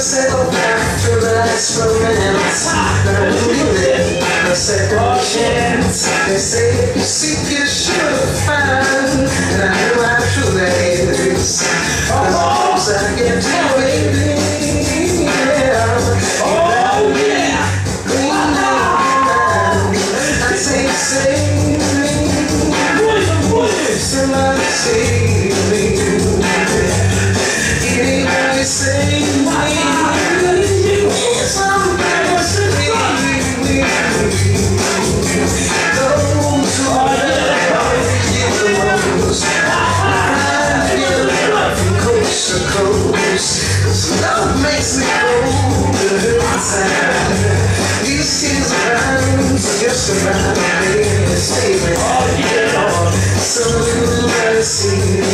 settle back to relax for a minute. Now when you live said, second chance, they say if you seek, you should find. And I know how true that is. As long as I can tell, yeah. Oh yeah. Green. I say, save me. Somebody save assim.